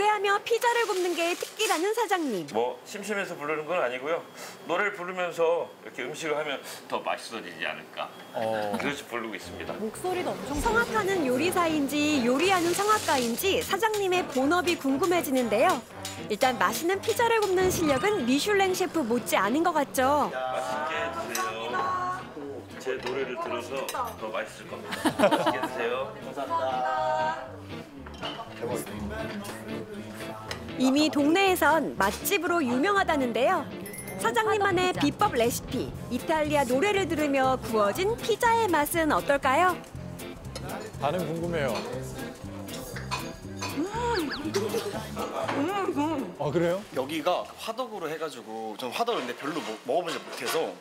노래하며 피자를 굽는 게 특기라는 사장님. 뭐 심심해서 부르는 건 아니고요. 노래를 부르면서 이렇게 음식을 하면 더 맛있어지지 않을까. 그래서 부르고 있습니다. 목소리도 엄청 성악하는 요리사인지 요리하는 성악가인지 사장님의 본업이 궁금해지는데요. 일단 맛있는 피자를 굽는 실력은 미슐랭 셰프 못지 않은 것 같죠. 맛있게 드세요. 제 노래를 들어서 더 맛있을 겁니다. 맛있게 드세요. 이 미 동네에선 맛집으로 유명하다는데요. 사장님만의 비법 레시피, 이탈리아 노래를 들으며 구워진 피자의 맛은 어떨까요? 반응 궁금해요. 어 그래요? 여기가 화덕으로 해가지고 전 화덕을 근데 별로 뭐- 먹어보지 못해서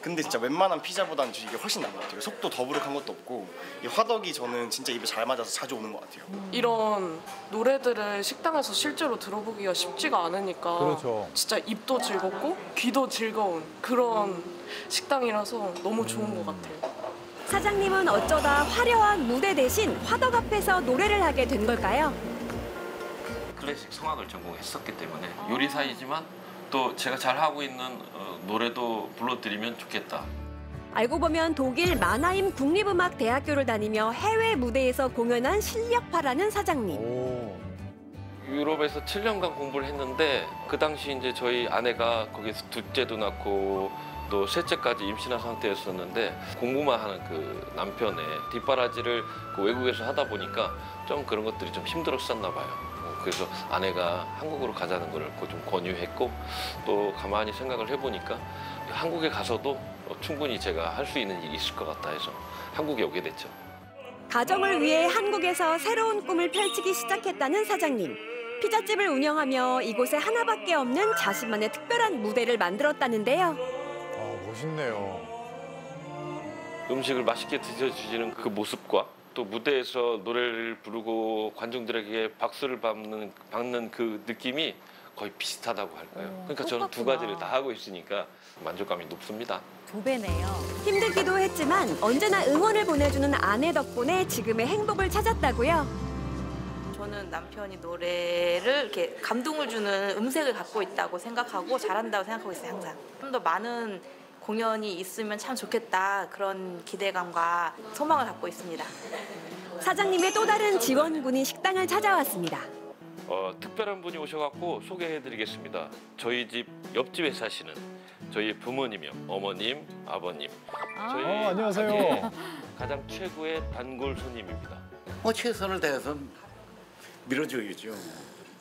근데 진짜 웬만한 피자보다는 이게 훨씬 나은 것 같아요 속도 더부룩한 것도 없고 이 화덕이 저는 진짜 입에 잘 맞아서 자주 오는 것 같아요 이런 노래들을 식당에서 실제로 들어보기가 쉽지가 않으니까 그렇죠. 진짜 입도 즐겁고 귀도 즐거운 그런 식당이라서 너무 좋은 것 같아요. 사장님은 어쩌다 화려한 무대 대신 화덕 앞에서 노래를 하게 된 걸까요? 클래식 성악을 전공했었기 때문에 요리사이지만 또 제가 잘 하고 있는 어, 노래도 불러드리면 좋겠다. 알고 보면 독일 마나임 국립음악대학교를 다니며 해외 무대에서 공연한 실력파라는 사장님. 오. 유럽에서 7년간 공부를 했는데 그 당시 이제 저희 아내가 거기서 둘째도 낳고 또 셋째까지 임신한 상태였었는데 공부만 하는 그 남편의 뒷바라지를 그 외국에서 하다 보니까 좀 그런 것들이 좀 힘들었었나 봐요. 어, 그래서 아내가 한국으로 가자는 걸 좀 권유했고 또 가만히 생각을 해보니까 한국에 가서도 어, 충분히 제가 할 수 있는 일이 있을 것 같다 해서 한국에 오게 됐죠. 가정을 위해 한국에서 새로운 꿈을 펼치기 시작했다는 사장님. 피자집을 운영하며 이곳에 하나밖에 없는 자신만의 특별한 무대를 만들었다는데요. 아 멋있네요. 음식을 맛있게 드셔주시는 그 모습과 또 무대에서 노래를 부르고 관중들에게 박수를 받는, 받는 그 느낌이 거의 비슷하다고 할까요? 오, 그러니까 저는 두 똑같구나. 가지를 다 하고 있으니까 만족감이 높습니다. 두 배네요. 힘들기도 했지만 언제나 응원을 보내주는 아내 덕분에 지금의 행복을 찾았다고요. 저는 남편이 노래를 이렇게 감동을 주는 음색을 갖고 있다고 생각하고 잘한다고 생각하고 있어요 항상 좀 더 많은 공연이 있으면 참 좋겠다 그런 기대감과 소망을 갖고 있습니다 사장님의 또 다른 지원군이 식당을 찾아왔습니다. 어, 특별한 분이 오셔갖고 소개해드리겠습니다. 저희 집 옆집에 사시는 저희 부모님이요. 어머님, 아버님. 저희 어, 안녕하세요. 가장 최고의 단골 손님입니다. 뭐 최선을 다해서 밀어줘야죠.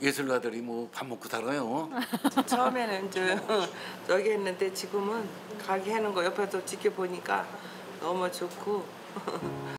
예술가들이 뭐 밥 먹고 살아요. 처음에는 저 저기 했는데 지금은 가게 하는 거 옆에서 지켜보니까 너무 좋고